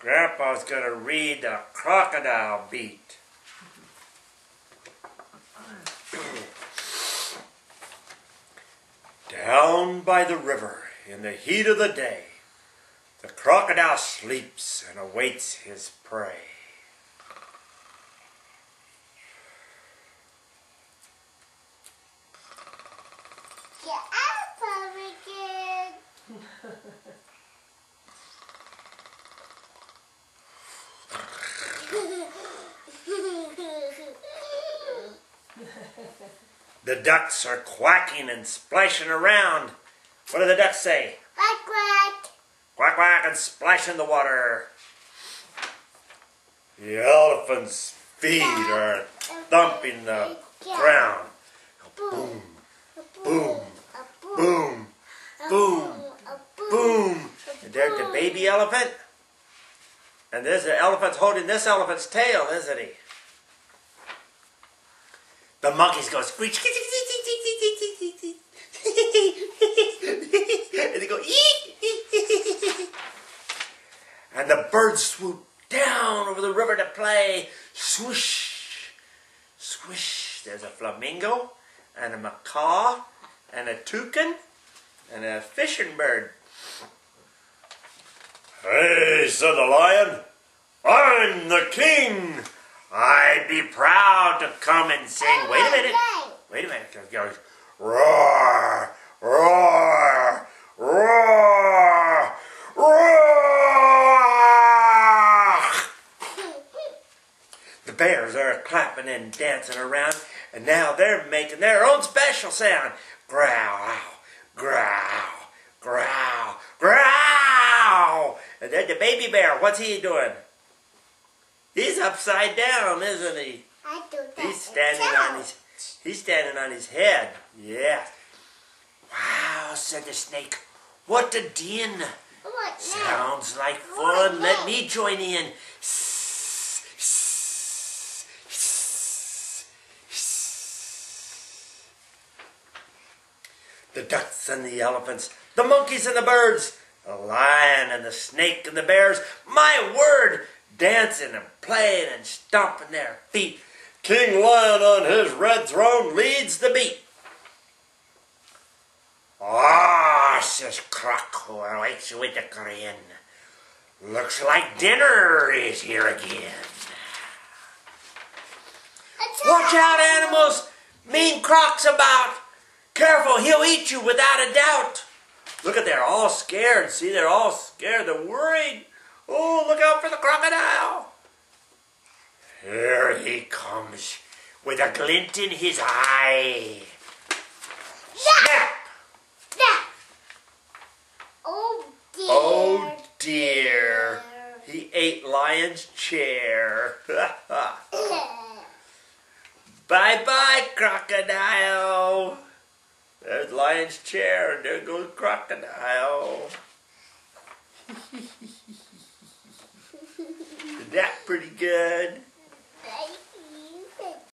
Grandpa's gonna read the crocodile beat. Down by the river in the heat of the day, the crocodile sleeps and awaits his prey. The ducks are quacking and splashing around. What do the ducks say? Quack, quack! Quack quack and splash in the water. The elephant's feet are thumping the ground. Boom, boom, boom, boom, boom. And there's the baby elephant. And there's the elephant's holding this elephant's tail, isn't he? The monkeys go screech. and they go eek. and the birds swoop down over the river to play. Swoosh, swish. There's a flamingo and a macaw and a toucan and a fishing bird. Hey, said the lion, I'm the king. I'd be proud to come and sing. Wait a minute. Wait a minute. It goes roar, roar, roar, roar. The bears are clapping and dancing around, and now they're making their own special sound. Growl, growl, growl, growl. And then the baby bear, what's he doing? He's upside down, isn't he? I do that. He's standing on his he's standing on his head. Yeah. Wow, said the snake. What a din. What? Sounds like What fun. Let me join in. The ducks and the elephants, the monkeys and the birds, the lion and the snake and the bears, my word, dancing and playing and stomping their feet. King Lion on his red throne leads the beat. Ah, says Croc, who awaits with a grin. Looks like dinner is here again. Watch out, animals! Mean Croc's about! Careful, he'll eat you without a doubt! Look at they're all scared. See, they're all scared. They're worried. Oh, look out for the crocodile! Here he comes with a glint in his eye. Snap! That. Oh dear. Oh dear. He ate Lion's chair. bye bye, crocodile. There's Lion's chair, and there goes crocodile. Is that pretty good?